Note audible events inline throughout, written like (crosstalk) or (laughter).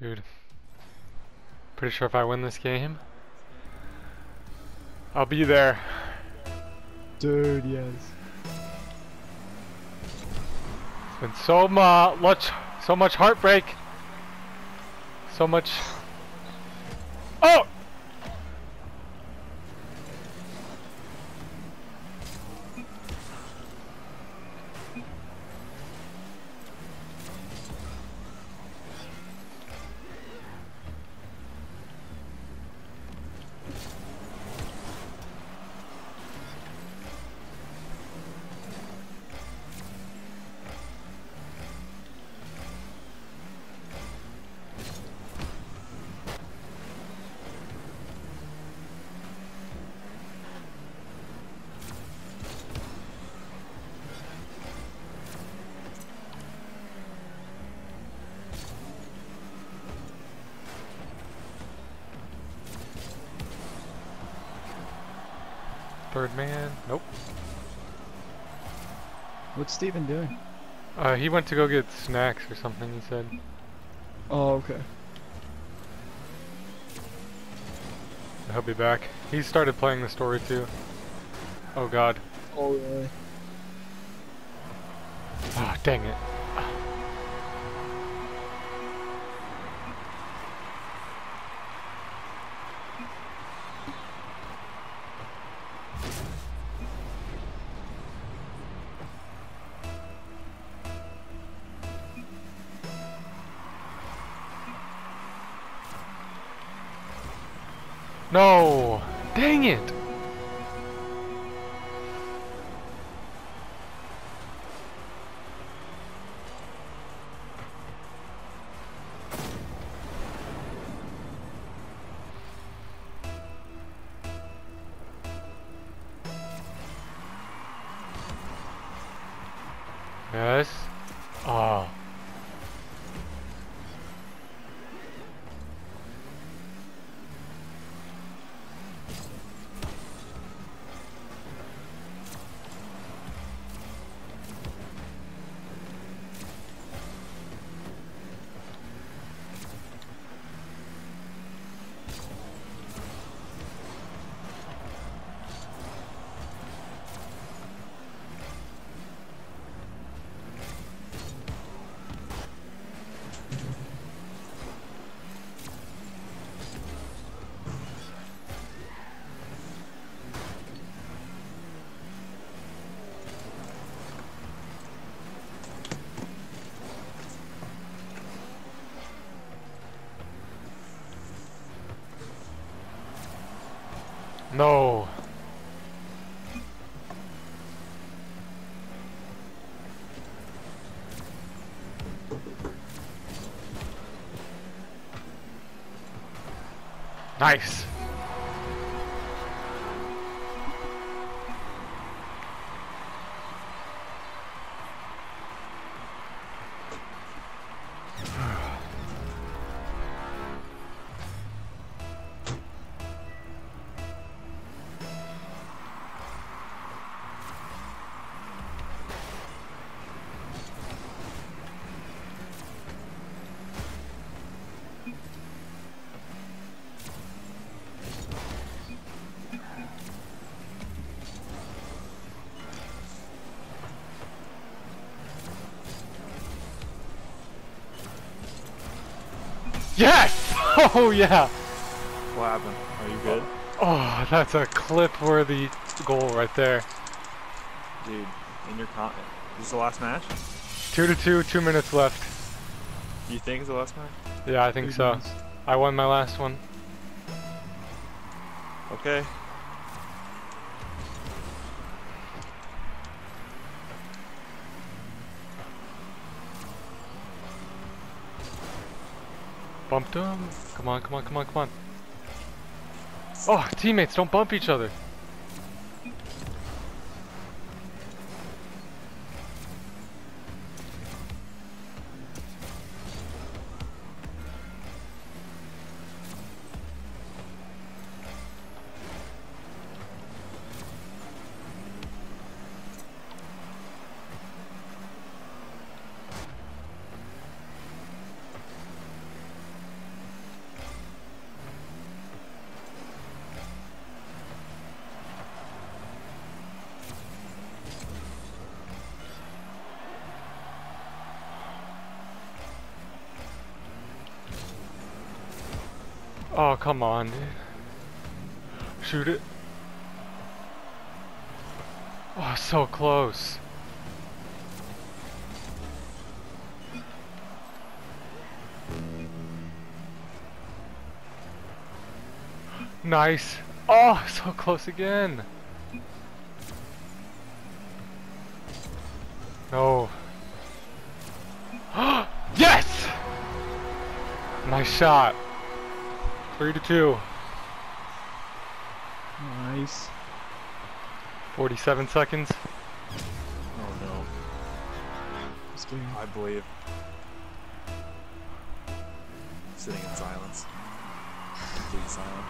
Dude. Pretty sure if I win this game, I'll be there. Dude, yes. It's been so much, so much heartbreak. So much. Oh! Third man. Nope. What's Steven doing? Uh, he went to go get snacks or something, he said. Oh, okay. He'll be back. He started playing the story too. Oh god. Oh, really? Ah, dang it. No! Dang it! Yes. No. Nice. Yes! (laughs) Oh yeah! What happened? Are you good? Oh, that's a clip-worthy goal right there. Dude, in your con- Is this the last match? Two to two, two minutes left. You think it's the last match? Yeah, I think so. I won my last one. Okay. Bumped him. Come on, come on, come on, come on. Oh, teammates, don't bump each other. Oh, come on, dude. Shoot it. Oh, so close. Nice. Oh, so close again. No. (gasps) yes! Nice shot. Three to two. Nice. 47 seconds. Oh no. This game. I believe. Sitting in silence. Complete silent.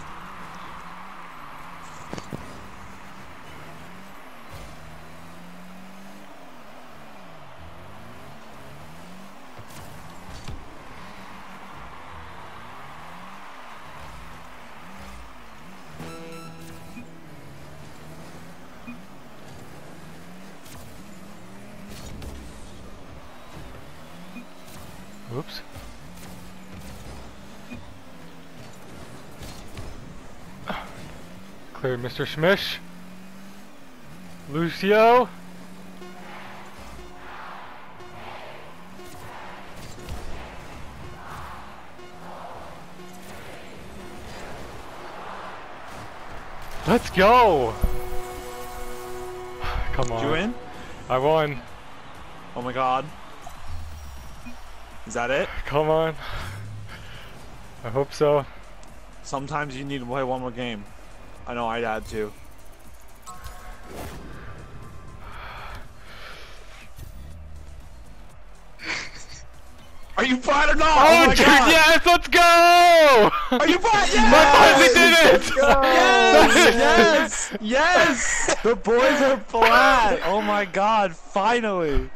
Clear Mr. Schmish. Lucio. Let's go! (sighs) Come on. Did you win? I won. Oh my god. Is that it? Come on. I hope so. Sometimes you need to play one more game. I know I'd had to. Are you fine or not? Oh, oh, my dude, God. yes, let's go! Are you fine? I finally Yes! did it! Yes! yes! Yes! (laughs) The boys are plat! Oh my god, finally!